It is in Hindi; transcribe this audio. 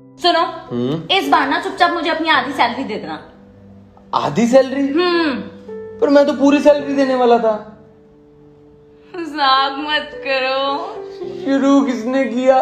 सुनो हम्म? इस बार ना चुपचाप मुझे अपनी आधी सैलरी दे देना। आधी सैलरी हम्म। पर मैं तो पूरी सैलरी देने वाला था। मज़ाक मत करो। शुरू किसने किया?